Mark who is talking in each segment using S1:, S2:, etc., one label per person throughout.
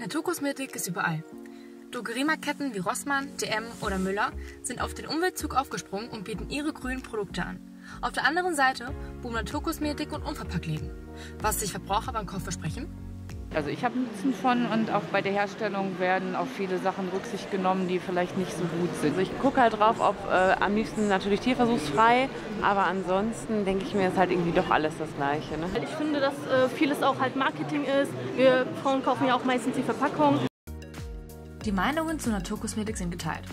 S1: Naturkosmetik ist überall. Drogeriemarketten wie Rossmann, DM oder Müller sind auf den Umweltzug aufgesprungen und bieten ihre grünen Produkte an. Auf der anderen Seite boomen Naturkosmetik und Unverpacktläden. Was sich Verbraucher beim Kauf versprechen?
S2: Also ich habe Nutzen von und auch bei der Herstellung werden auf viele Sachen Rücksicht genommen, die vielleicht nicht so gut sind. Also ich gucke halt drauf, ob äh, am liebsten natürlich tierversuchsfrei, aber ansonsten denke ich mir, ist halt irgendwie doch alles das Gleiche. Ne?
S3: Ich finde, dass äh, vieles auch halt Marketing ist. Wir Frauen kaufen ja auch meistens die Verpackung.
S1: Die Meinungen zur Naturkosmetik sind geteilt.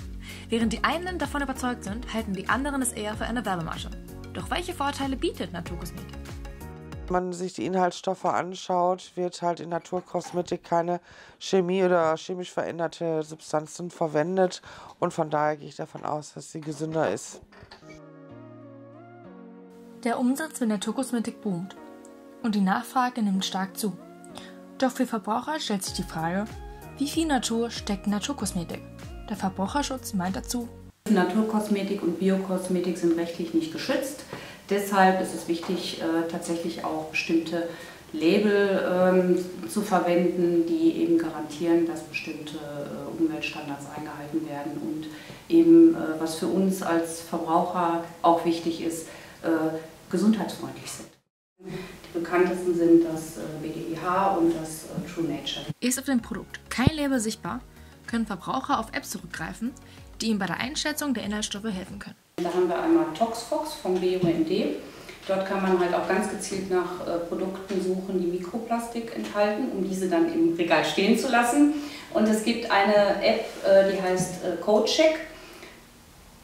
S1: Während die einen davon überzeugt sind, halten die anderen es eher für eine Werbemasche. Doch welche Vorteile bietet Naturkosmetik?
S4: Wenn man sich die Inhaltsstoffe anschaut, wird halt in Naturkosmetik keine Chemie oder chemisch veränderte Substanzen verwendet und von daher gehe ich davon aus, dass sie gesünder ist.
S1: Der Umsatz für Naturkosmetik boomt und die Nachfrage nimmt stark zu. Doch für Verbraucher stellt sich die Frage, wie viel Natur steckt in Naturkosmetik? Der Verbraucherschutz meint dazu,
S5: Naturkosmetik und Biokosmetik sind rechtlich nicht geschützt. Deshalb ist es wichtig, äh, tatsächlich auch bestimmte Label ähm, zu verwenden, die eben garantieren, dass bestimmte äh, Umweltstandards eingehalten werden und eben, äh, was für uns als Verbraucher auch wichtig ist, gesundheitsfreundlich sind. Die bekanntesten sind das BDIH und das True Nature.
S1: Ist auf dem Produkt kein Label sichtbar, können Verbraucher auf Apps zurückgreifen, die ihnen bei der Einschätzung der Inhaltsstoffe helfen können.
S5: Da haben wir einmal ToxFox vom BUND. Dort kann man halt auch ganz gezielt nach äh, Produkten suchen, die Mikroplastik enthalten, um diese dann im Regal stehen zu lassen. Und es gibt eine App, äh, die heißt äh, CodeCheck.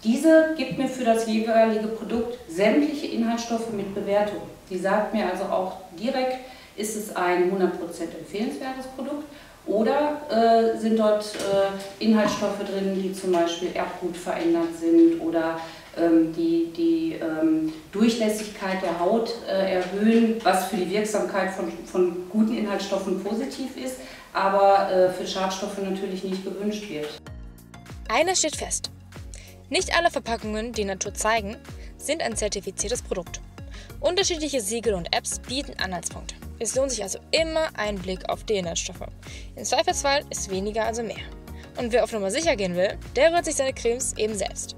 S5: Diese gibt mir für das jeweilige Produkt sämtliche Inhaltsstoffe mit Bewertung. Die sagt mir also auch direkt, ist es ein 100% empfehlenswertes Produkt oder äh, sind dort äh, Inhaltsstoffe drin, die zum Beispiel Erbgut verändert sind oder die die ähm, Durchlässigkeit der Haut äh, erhöhen, was für die Wirksamkeit von, von guten Inhaltsstoffen positiv ist, aber äh, für Schadstoffe natürlich nicht gewünscht wird.
S1: Eines steht fest. Nicht alle Verpackungen, die Natur zeigen, sind ein zertifiziertes Produkt. Unterschiedliche Siegel und Apps bieten Anhaltspunkte. Es lohnt sich also immer ein Blick auf die Inhaltsstoffe. Im Zweifelsfall ist weniger also mehr. Und wer auf Nummer sicher gehen will, der rührt sich seine Cremes eben selbst.